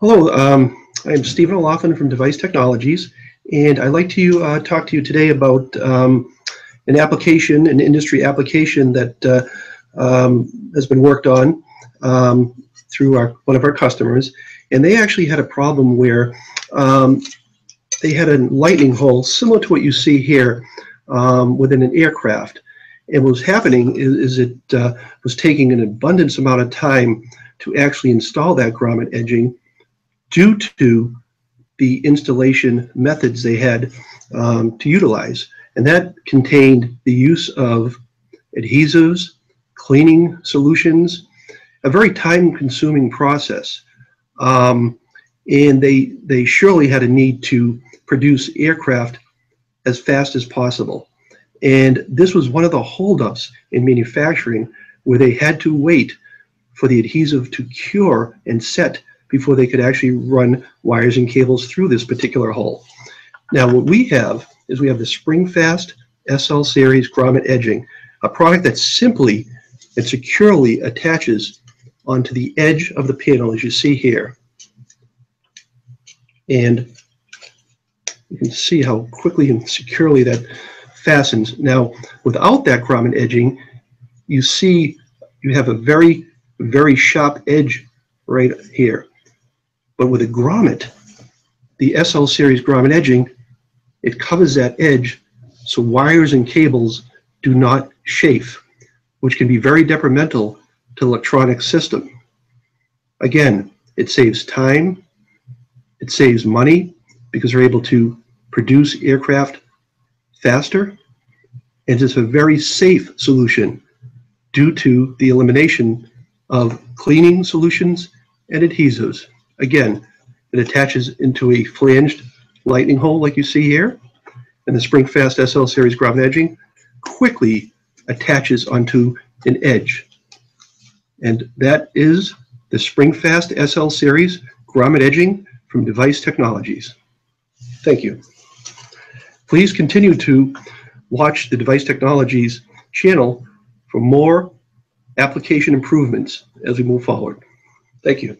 Hello, um, I'm Steven O'Laughlin from Device Technologies, and I'd like to uh, talk to you today about um, an application, an industry application that uh, um, has been worked on um, through our, one of our customers. And they actually had a problem where um, they had a lightening hole similar to what you see here um, within an aircraft. And what was happening is, is it uh, was taking an abundance amount of time to actually install that grommet edging due to the installation methods they had um, to utilize. And that contained the use of adhesives, cleaning solutions, a very time consuming process. Um, and they, they surely had a need to produce aircraft as fast as possible. And this was one of the holdups in manufacturing where they had to wait for the adhesive to cure and set before they could actually run wires and cables through this particular hole. Now what we have is we have the SpringFast SL series grommet edging, a product that simply and securely attaches onto the edge of the panel as you see here. And you can see how quickly and securely that fastens. Now, without that grommet edging, you see you have a very, very sharp edge right here. But with a grommet, the SL series grommet edging, it covers that edge so wires and cables do not chafe, which can be very detrimental to electronic system. Again, it saves time, it saves money because they're able to produce aircraft faster, and it's a very safe solution due to the elimination of cleaning solutions and adhesives. Again, it attaches into a flanged lightening hole like you see here, and the SpringFast SL series grommet edging quickly attaches onto an edge. And that is the SpringFast SL series grommet edging from Device Technologies. Thank you. Please continue to watch the Device Technologies channel for more application improvements as we move forward. Thank you.